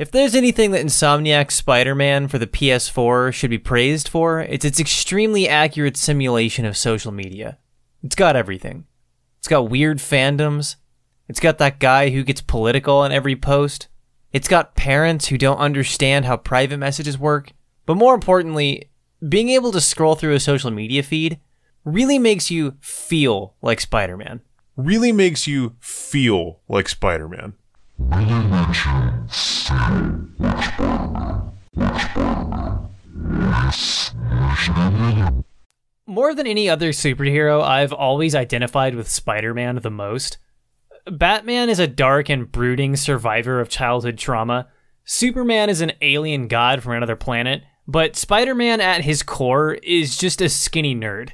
If there's anything that Insomniac Spider Man for the PS4 should be praised for, it's its extremely accurate simulation of social media. It's got everything. It's got weird fandoms. It's got that guy who gets political on every post. It's got parents who don't understand how private messages work. But more importantly, being able to scroll through a social media feed really makes you feel like Spider Man. Really makes you feel like Spider Man. More than any other superhero, I've always identified with Spider Man the most. Batman is a dark and brooding survivor of childhood trauma. Superman is an alien god from another planet, but Spider Man at his core is just a skinny nerd.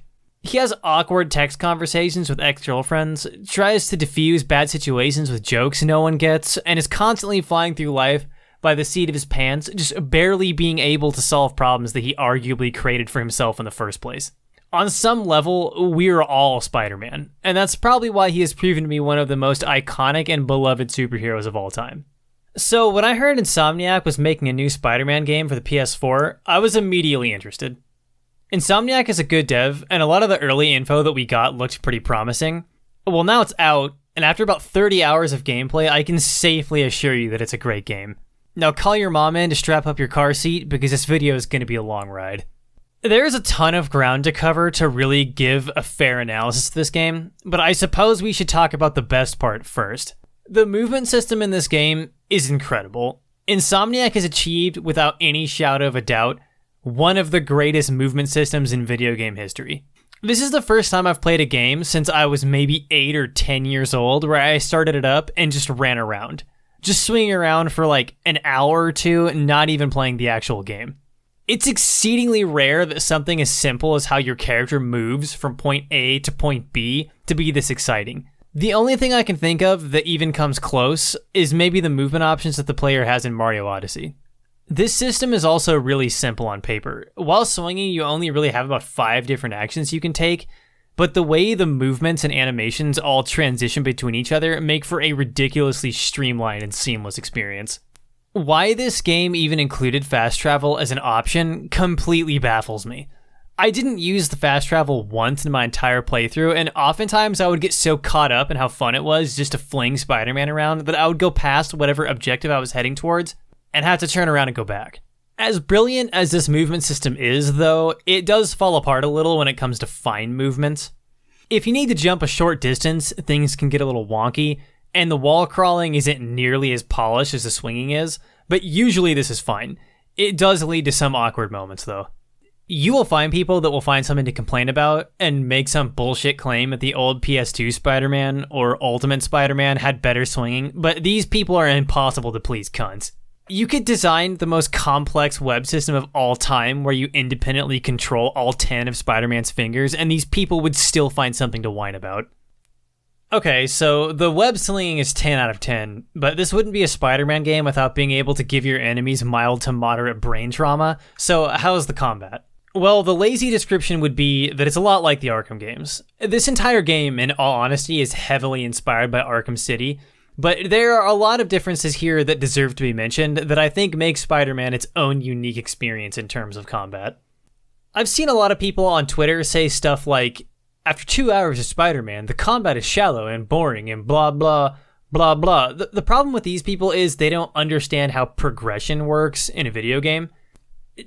He has awkward text conversations with ex girlfriends, tries to diffuse bad situations with jokes no one gets, and is constantly flying through life by the seat of his pants, just barely being able to solve problems that he arguably created for himself in the first place. On some level, we're all Spider Man, and that's probably why he has proven to be one of the most iconic and beloved superheroes of all time. So, when I heard Insomniac was making a new Spider Man game for the PS4, I was immediately interested. Insomniac is a good dev, and a lot of the early info that we got looked pretty promising. Well, now it's out, and after about 30 hours of gameplay, I can safely assure you that it's a great game. Now, call your mom in to strap up your car seat because this video is going to be a long ride. There is a ton of ground to cover to really give a fair analysis to this game, but I suppose we should talk about the best part first. The movement system in this game is incredible. Insomniac has achieved, without any shadow of a doubt, one of the greatest movement systems in video game history. This is the first time I've played a game since I was maybe 8 or 10 years old where I started it up and just ran around. Just swinging around for like an hour or two, not even playing the actual game. It's exceedingly rare that something as simple as how your character moves from point A to point B to be this exciting. The only thing I can think of that even comes close is maybe the movement options that the player has in Mario Odyssey. This system is also really simple on paper. While swinging, you only really have about five different actions you can take, but the way the movements and animations all transition between each other make for a ridiculously streamlined and seamless experience. Why this game even included fast travel as an option completely baffles me. I didn't use the fast travel once in my entire playthrough, and oftentimes I would get so caught up in how fun it was just to fling Spider Man around that I would go past whatever objective I was heading towards and have to turn around and go back. As brilliant as this movement system is, though, it does fall apart a little when it comes to fine movements. If you need to jump a short distance, things can get a little wonky, and the wall crawling isn't nearly as polished as the swinging is, but usually this is fine. It does lead to some awkward moments, though. You will find people that will find something to complain about and make some bullshit claim that the old PS2 Spider Man or Ultimate Spider Man had better swinging, but these people are impossible to please cunts. You could design the most complex web system of all time where you independently control all 10 of Spider Man's fingers, and these people would still find something to whine about. Okay, so the web slinging is 10 out of 10, but this wouldn't be a Spider Man game without being able to give your enemies mild to moderate brain trauma. So, how's the combat? Well, the lazy description would be that it's a lot like the Arkham games. This entire game, in all honesty, is heavily inspired by Arkham City, but there are a lot of differences here that deserve to be mentioned that I think make Spider Man its own unique experience in terms of combat. I've seen a lot of people on Twitter say stuff like, after two hours of Spider Man, the combat is shallow and boring and blah blah blah blah. The, the problem with these people is they don't understand how progression works in a video game.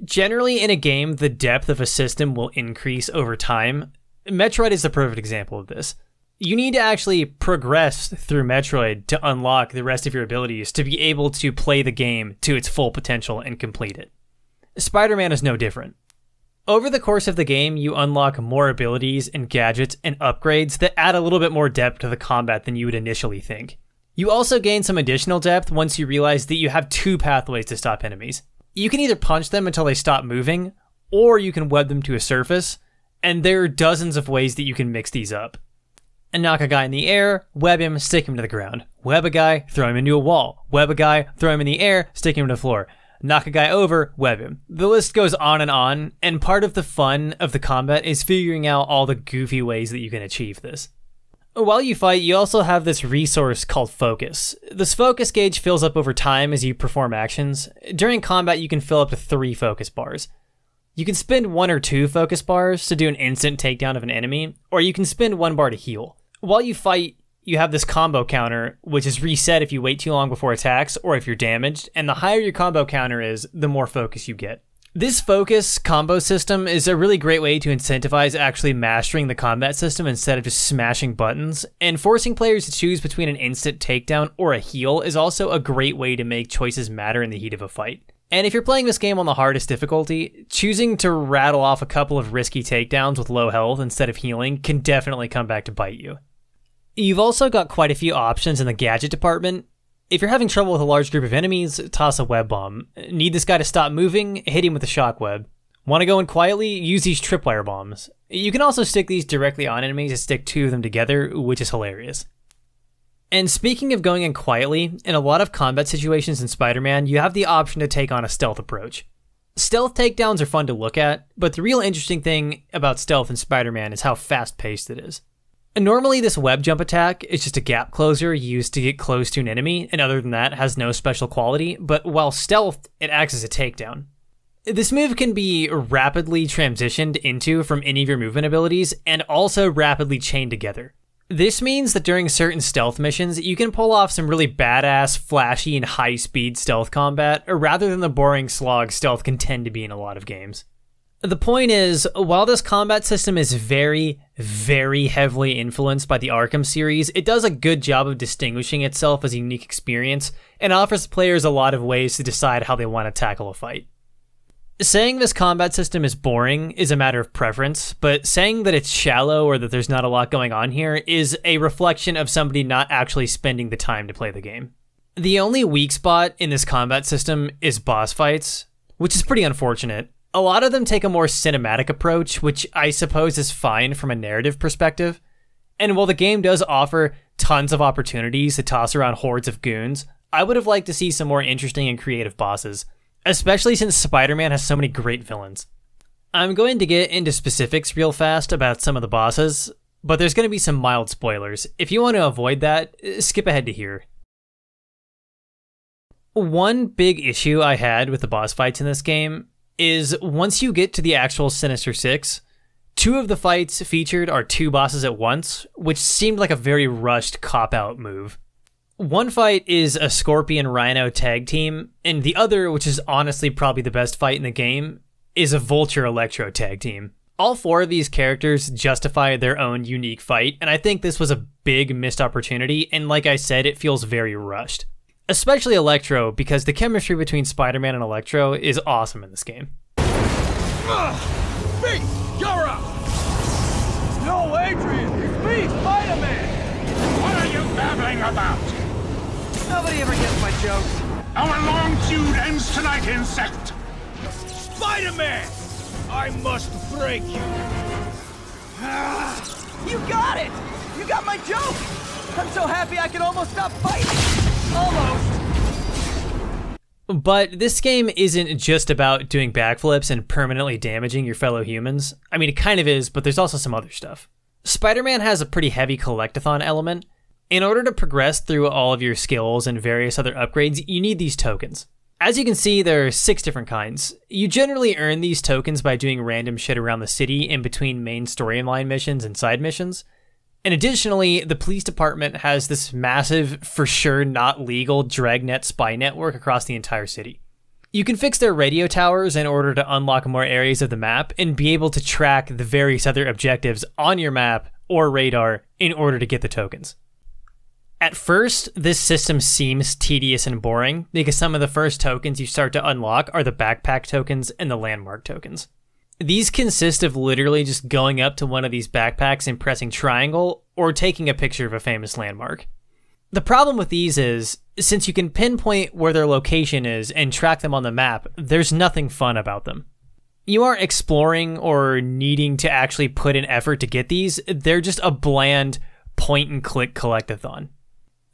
Generally, in a game, the depth of a system will increase over time. Metroid is the perfect example of this you need to actually progress through Metroid to unlock the rest of your abilities to be able to play the game to its full potential and complete it. Spider Man is no different. Over the course of the game, you unlock more abilities and gadgets and upgrades that add a little bit more depth to the combat than you would initially think. You also gain some additional depth once you realize that you have two pathways to stop enemies. You can either punch them until they stop moving, or you can web them to a surface, and there are dozens of ways that you can mix these up and knock a guy in the air, web him, stick him to the ground. Web a guy, throw him into a wall. Web a guy, throw him in the air, stick him to the floor. Knock a guy over, web him. The list goes on and on, and part of the fun of the combat is figuring out all the goofy ways that you can achieve this. While you fight, you also have this resource called Focus. This focus gauge fills up over time as you perform actions. During combat, you can fill up to three focus bars. You can spend one or two focus bars to do an instant takedown of an enemy, or you can spend one bar to heal. While you fight, you have this combo counter, which is reset if you wait too long before attacks or if you're damaged, and the higher your combo counter is, the more focus you get. This focus combo system is a really great way to incentivize actually mastering the combat system instead of just smashing buttons, and forcing players to choose between an instant takedown or a heal is also a great way to make choices matter in the heat of a fight. And if you're playing this game on the hardest difficulty, choosing to rattle off a couple of risky takedowns with low health instead of healing can definitely come back to bite you. You've also got quite a few options in the gadget department, if you're having trouble with a large group of enemies, toss a web bomb. Need this guy to stop moving? Hit him with a shock web. Want to go in quietly? Use these tripwire bombs. You can also stick these directly on enemies and stick two of them together, which is hilarious. And speaking of going in quietly, in a lot of combat situations in Spider Man, you have the option to take on a stealth approach. Stealth takedowns are fun to look at, but the real interesting thing about stealth in Spider Man is how fast paced it is. Normally, this web jump attack is just a gap closer used to get close to an enemy, and other than that, has no special quality, but while stealthed, it acts as a takedown. This move can be rapidly transitioned into from any of your movement abilities, and also rapidly chained together. This means that during certain stealth missions, you can pull off some really badass, flashy, and high speed stealth combat, rather than the boring slog stealth can tend to be in a lot of games. The point is, while this combat system is very, very heavily influenced by the Arkham series, it does a good job of distinguishing itself as a unique experience and offers players a lot of ways to decide how they want to tackle a fight. Saying this combat system is boring is a matter of preference, but saying that it's shallow or that there's not a lot going on here is a reflection of somebody not actually spending the time to play the game. The only weak spot in this combat system is boss fights, which is pretty unfortunate a lot of them take a more cinematic approach, which I suppose is fine from a narrative perspective. And while the game does offer tons of opportunities to toss around hordes of goons, I would have liked to see some more interesting and creative bosses, especially since Spider Man has so many great villains. I'm going to get into specifics real fast about some of the bosses, but there's going to be some mild spoilers. If you want to avoid that, skip ahead to here. One big issue I had with the boss fights in this game is once you get to the actual Sinister Six, two of the fights featured are two bosses at once, which seemed like a very rushed cop out move. One fight is a Scorpion Rhino tag team, and the other, which is honestly probably the best fight in the game, is a Vulture Electro tag team. All four of these characters justify their own unique fight, and I think this was a big missed opportunity, and like I said, it feels very rushed especially Electro, because the chemistry between Spider Man and Electro is awesome in this game. Uh, me, you're up! No, Adrian, it's me, Spider Man! What are you babbling about? Nobody ever gets my jokes. Our long feud ends tonight, insect! Spider Man! I must break you! Ah, you got it! You got my joke! I'm so happy I can almost stop fighting! Almost. But this game isn't just about doing backflips and permanently damaging your fellow humans. I mean, it kind of is, but there's also some other stuff. Spider Man has a pretty heavy collectathon element. In order to progress through all of your skills and various other upgrades, you need these tokens. As you can see, there are six different kinds. You generally earn these tokens by doing random shit around the city in between main storyline missions and side missions. And additionally, the police department has this massive, for sure not legal, dragnet spy network across the entire city. You can fix their radio towers in order to unlock more areas of the map and be able to track the various other objectives on your map or radar in order to get the tokens. At first, this system seems tedious and boring because some of the first tokens you start to unlock are the backpack tokens and the landmark tokens. These consist of literally just going up to one of these backpacks and pressing triangle or taking a picture of a famous landmark. The problem with these is, since you can pinpoint where their location is and track them on the map, there's nothing fun about them. You aren't exploring or needing to actually put in effort to get these, they're just a bland point and click collectathon.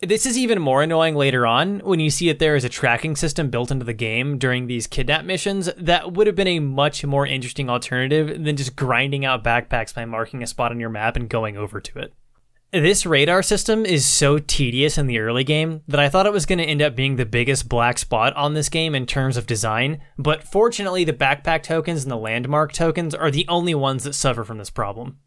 This is even more annoying later on when you see that there is a tracking system built into the game during these kidnap missions that would have been a much more interesting alternative than just grinding out backpacks by marking a spot on your map and going over to it. This radar system is so tedious in the early game that I thought it was going to end up being the biggest black spot on this game in terms of design, but fortunately, the backpack tokens and the landmark tokens are the only ones that suffer from this problem.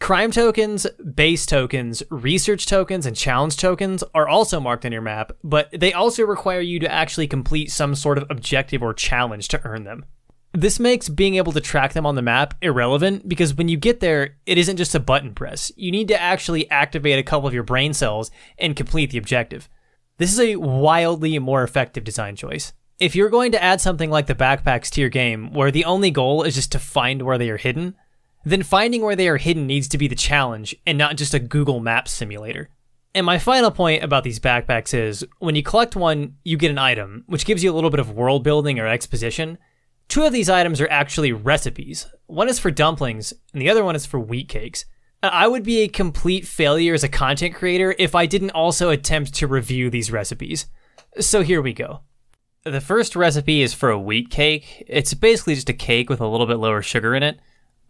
Crime tokens, base tokens, research tokens, and challenge tokens are also marked on your map, but they also require you to actually complete some sort of objective or challenge to earn them. This makes being able to track them on the map irrelevant because when you get there, it isn't just a button press. You need to actually activate a couple of your brain cells and complete the objective. This is a wildly more effective design choice. If you're going to add something like the backpacks to your game, where the only goal is just to find where they are hidden, then finding where they are hidden needs to be the challenge and not just a Google Maps simulator. And my final point about these backpacks is when you collect one, you get an item, which gives you a little bit of world building or exposition, Two of these items are actually recipes. One is for dumplings, and the other one is for wheat cakes. Uh, I would be a complete failure as a content creator if I didn't also attempt to review these recipes. So here we go. The first recipe is for a wheat cake. It's basically just a cake with a little bit lower sugar in it.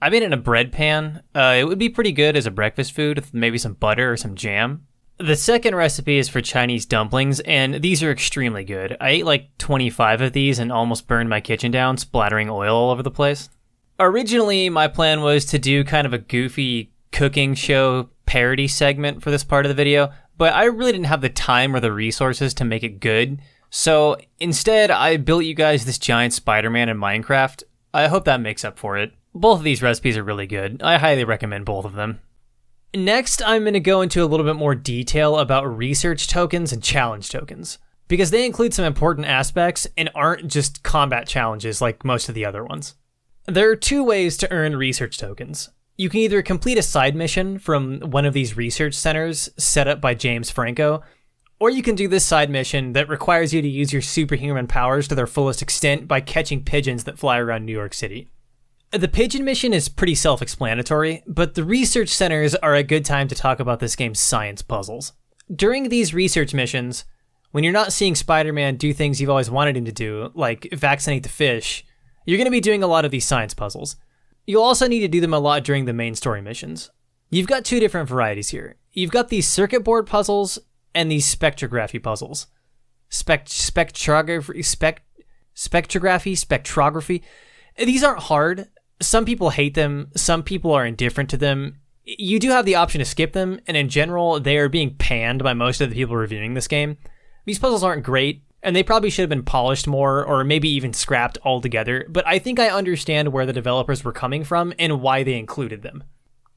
I made it in a bread pan. Uh, it would be pretty good as a breakfast food with maybe some butter or some jam. The second recipe is for Chinese dumplings, and these are extremely good. I ate like 25 of these and almost burned my kitchen down, splattering oil all over the place. Originally, my plan was to do kind of a goofy cooking show parody segment for this part of the video, but I really didn't have the time or the resources to make it good. So instead, I built you guys this giant Spider Man in Minecraft. I hope that makes up for it. Both of these recipes are really good. I highly recommend both of them. Next, I'm going to go into a little bit more detail about research tokens and challenge tokens, because they include some important aspects and aren't just combat challenges like most of the other ones. There are two ways to earn research tokens. You can either complete a side mission from one of these research centers set up by James Franco, or you can do this side mission that requires you to use your superhuman powers to their fullest extent by catching pigeons that fly around New York City. The pigeon mission is pretty self explanatory, but the research centers are a good time to talk about this game's science puzzles. During these research missions, when you're not seeing Spider Man do things you've always wanted him to do, like vaccinate the fish, you're going to be doing a lot of these science puzzles. You'll also need to do them a lot during the main story missions. You've got two different varieties here. You've got these circuit board puzzles and these spectrography puzzles. Spect spectrography spect spectrography spectrography. These aren't hard some people hate them, some people are indifferent to them. You do have the option to skip them, and in general, they are being panned by most of the people reviewing this game. These puzzles aren't great, and they probably should have been polished more or maybe even scrapped altogether, but I think I understand where the developers were coming from and why they included them.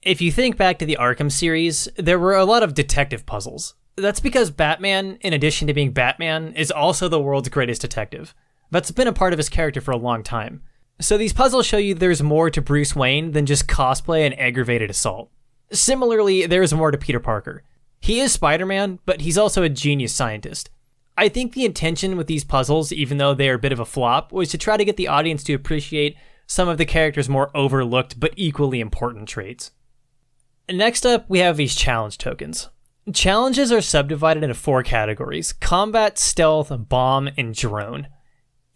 If you think back to the Arkham series, there were a lot of detective puzzles. That's because Batman, in addition to being Batman, is also the world's greatest detective. That's been a part of his character for a long time. So these puzzles show you there's more to Bruce Wayne than just cosplay and aggravated assault. Similarly, there's more to Peter Parker. He is Spider Man, but he's also a genius scientist. I think the intention with these puzzles, even though they are a bit of a flop, was to try to get the audience to appreciate some of the character's more overlooked but equally important traits. Next up, we have these challenge tokens. Challenges are subdivided into four categories combat, stealth, bomb, and drone.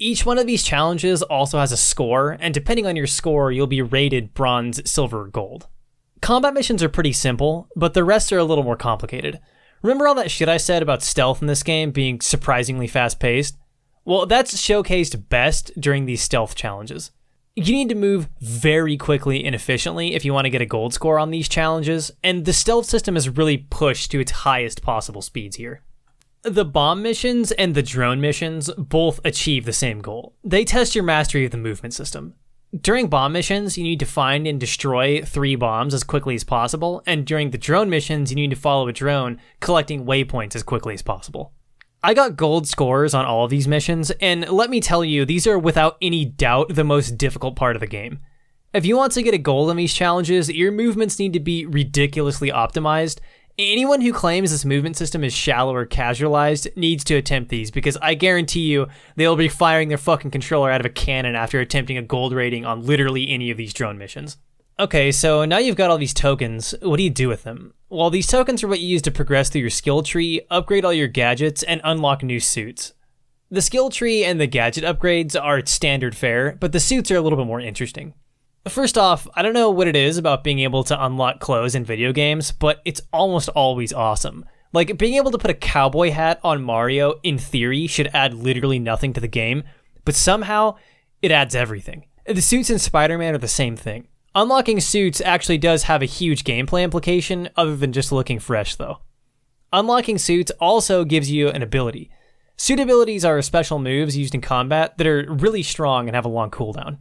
Each one of these challenges also has a score, and depending on your score, you'll be rated bronze, silver, gold. Combat missions are pretty simple, but the rest are a little more complicated. Remember all that shit I said about stealth in this game being surprisingly fast paced? Well, that's showcased best during these stealth challenges. You need to move very quickly and efficiently if you want to get a gold score on these challenges, and the stealth system is really pushed to its highest possible speeds here. The bomb missions and the drone missions both achieve the same goal. They test your mastery of the movement system. During bomb missions, you need to find and destroy three bombs as quickly as possible, and during the drone missions, you need to follow a drone, collecting waypoints as quickly as possible. I got gold scores on all of these missions, and let me tell you, these are without any doubt the most difficult part of the game. If you want to get a gold on these challenges, your movements need to be ridiculously optimized, Anyone who claims this movement system is shallow or casualized needs to attempt these because I guarantee you they'll be firing their fucking controller out of a cannon after attempting a gold rating on literally any of these drone missions. Okay, so now you've got all these tokens. What do you do with them? Well, these tokens are what you use to progress through your skill tree, upgrade all your gadgets, and unlock new suits. The skill tree and the gadget upgrades are standard fare, but the suits are a little bit more interesting. First off, I don't know what it is about being able to unlock clothes in video games, but it's almost always awesome. Like, being able to put a cowboy hat on Mario, in theory, should add literally nothing to the game, but somehow it adds everything. The suits in Spider Man are the same thing. Unlocking suits actually does have a huge gameplay implication, other than just looking fresh, though. Unlocking suits also gives you an ability. Suit abilities are special moves used in combat that are really strong and have a long cooldown.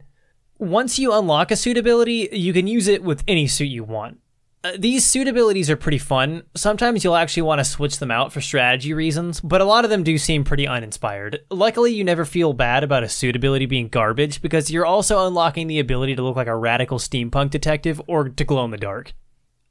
Once you unlock a suit ability, you can use it with any suit you want. Uh, these suit abilities are pretty fun. Sometimes you'll actually want to switch them out for strategy reasons, but a lot of them do seem pretty uninspired. Luckily, you never feel bad about a suit ability being garbage because you're also unlocking the ability to look like a radical steampunk detective or to glow in the dark.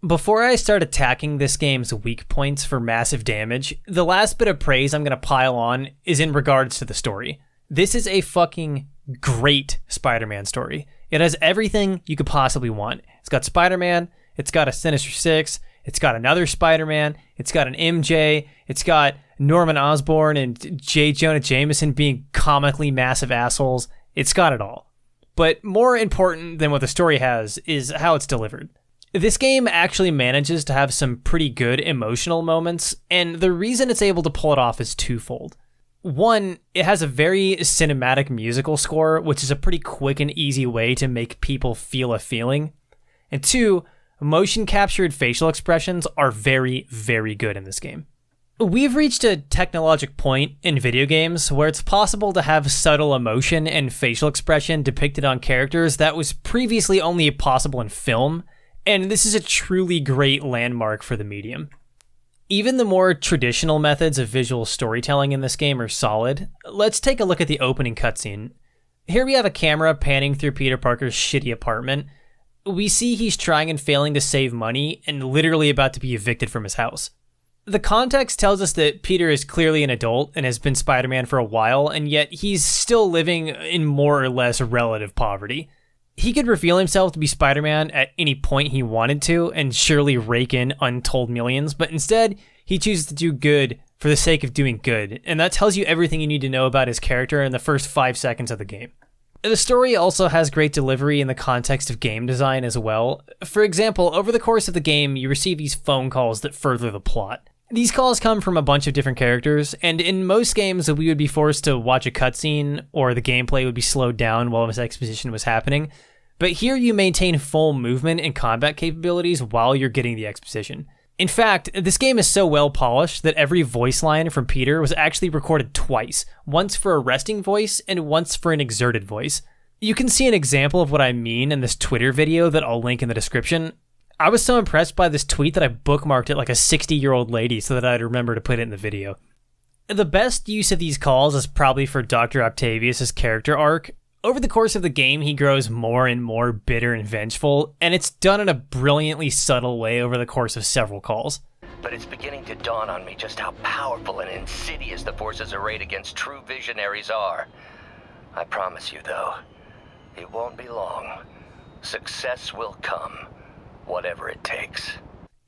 Before I start attacking this game's weak points for massive damage, the last bit of praise I'm going to pile on is in regards to the story. This is a fucking great Spider Man story. It has everything you could possibly want. It's got Spider Man, it's got a Sinister Six. It's got another Spider Man. It's got an MJ. It's got Norman Osborn and J. Jonah Jameson being comically massive assholes. It's got it all. But more important than what the story has is how it's delivered. This game actually manages to have some pretty good emotional moments, and the reason it's able to pull it off is twofold. One, it has a very cinematic musical score, which is a pretty quick and easy way to make people feel a feeling. And two, motion captured facial expressions are very, very good in this game. We've reached a technologic point in video games where it's possible to have subtle emotion and facial expression depicted on characters that was previously only possible in film, and this is a truly great landmark for the medium. Even the more traditional methods of visual storytelling in this game are solid. Let's take a look at the opening cutscene. Here we have a camera panning through Peter Parker's shitty apartment, we see he's trying and failing to save money and literally about to be evicted from his house. The context tells us that Peter is clearly an adult and has been Spider Man for a while, and yet he's still living in more or less relative poverty. He could reveal himself to be Spider Man at any point he wanted to and surely rake in untold millions, but instead, he chooses to do good for the sake of doing good, and that tells you everything you need to know about his character in the first five seconds of the game. The story also has great delivery in the context of game design as well. For example, over the course of the game, you receive these phone calls that further the plot. These calls come from a bunch of different characters, and in most games, we would be forced to watch a cutscene or the gameplay would be slowed down while this exposition was happening. But here you maintain full movement and combat capabilities while you're getting the exposition. In fact, this game is so well polished that every voice line from Peter was actually recorded twice once for a resting voice and once for an exerted voice. You can see an example of what I mean in this Twitter video that I'll link in the description. I was so impressed by this tweet that I bookmarked it like a 60 year old lady so that I'd remember to put it in the video. The best use of these calls is probably for Dr. Octavius' character arc, over the course of the game, he grows more and more bitter and vengeful, and it's done in a brilliantly subtle way over the course of several calls. But it's beginning to dawn on me just how powerful and insidious the forces arrayed against true visionaries are. I promise you, though, it won't be long. Success will come, whatever it takes.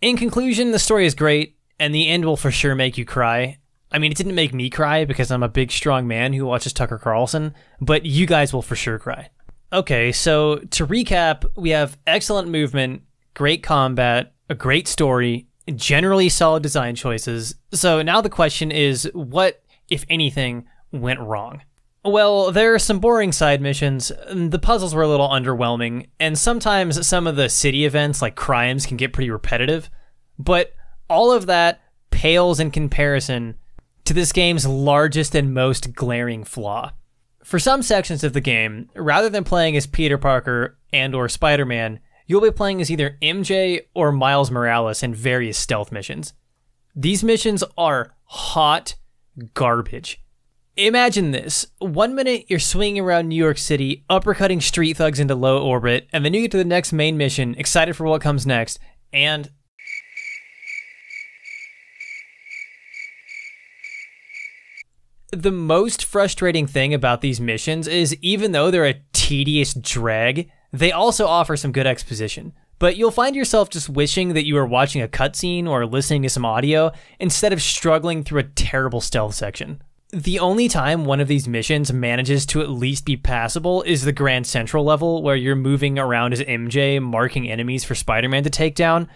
In conclusion, the story is great, and the end will for sure make you cry, I mean, it didn't make me cry because I'm a big, strong man who watches Tucker Carlson, but you guys will for sure cry. Okay, so to recap, we have excellent movement, great combat, a great story, generally solid design choices. So now the question is what, if anything, went wrong? Well, there are some boring side missions, the puzzles were a little underwhelming, and sometimes some of the city events, like crimes, can get pretty repetitive. But all of that pales in comparison to this game's largest and most glaring flaw. For some sections of the game, rather than playing as Peter Parker and or Spider-Man, you'll be playing as either MJ or Miles Morales in various stealth missions. These missions are hot garbage. Imagine this. One minute you're swinging around New York City, uppercutting street thugs into low orbit, and then you get to the next main mission, excited for what comes next, and the most frustrating thing about these missions is even though they're a tedious drag, they also offer some good exposition. But you'll find yourself just wishing that you were watching a cutscene or listening to some audio instead of struggling through a terrible stealth section. The only time one of these missions manages to at least be passable is the Grand Central level, where you're moving around as MJ, marking enemies for Spider Man to take down.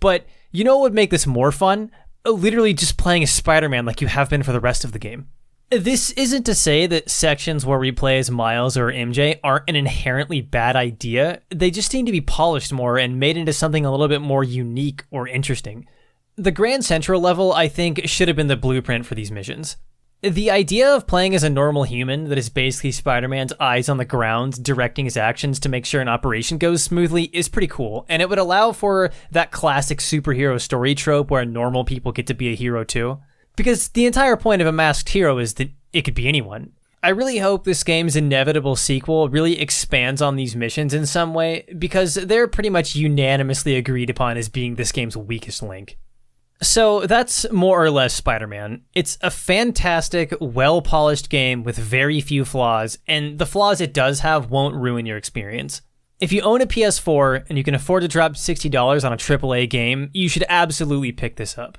But you know what would make this more fun? Uh, literally just playing as Spider Man like you have been for the rest of the game. This isn't to say that sections where we play as Miles or MJ aren't an inherently bad idea. They just need to be polished more and made into something a little bit more unique or interesting. The Grand Central level, I think, should have been the blueprint for these missions. The idea of playing as a normal human that is basically Spider Man's eyes on the ground, directing his actions to make sure an operation goes smoothly, is pretty cool, and it would allow for that classic superhero story trope where normal people get to be a hero too. Because the entire point of a masked hero is that it could be anyone. I really hope this game's inevitable sequel really expands on these missions in some way, because they're pretty much unanimously agreed upon as being this game's weakest link. So that's more or less Spider Man. It's a fantastic, well polished game with very few flaws, and the flaws it does have won't ruin your experience. If you own a PS4 and you can afford to drop $60 on a AAA game, you should absolutely pick this up.